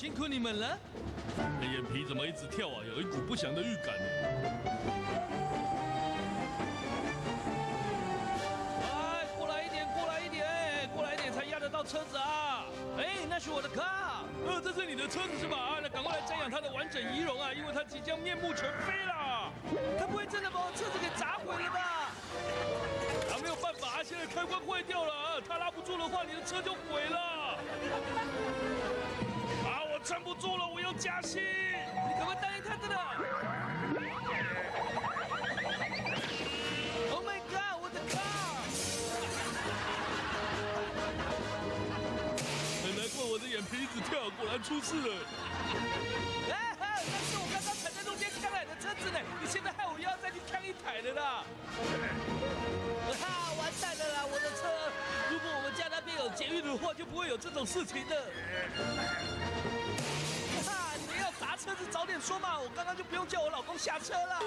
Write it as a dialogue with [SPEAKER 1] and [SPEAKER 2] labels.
[SPEAKER 1] 辛苦你们了。
[SPEAKER 2] 眼皮怎么一直跳啊？有一股不祥的预感呢。
[SPEAKER 1] 哎，过来一点，过来一点，过来一点才压得到车子啊！哎，那是我的 car，
[SPEAKER 2] 呃，这是你的车子是吧？啊，那赶快来瞻仰它的完整仪容啊，因为它即将面目全非了。
[SPEAKER 1] 他不会真的把我车子给砸毁了吧？
[SPEAKER 2] 啊，没有办法，现在开关坏掉了啊，它拉不住的话，你的车就毁了。果然出事了。
[SPEAKER 1] 哎哈，那是我刚刚踩在路边开来的车子呢，你现在害我又要再去看一台了啦！哈，完蛋了啦，我的车！如果我们家那边有捷运的话，就不会有这种事情的。哈，你要砸车子早点说嘛，我刚刚就不用叫我老公下车了。